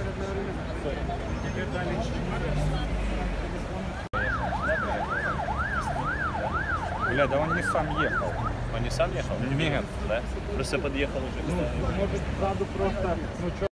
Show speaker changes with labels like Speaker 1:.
Speaker 1: Тебе Бля, да он не сам ехал.
Speaker 2: Он не сам ехал?
Speaker 1: Нет.
Speaker 2: Да? Просто подъехал уже.
Speaker 1: Ну, может, сзаду просто... Ну,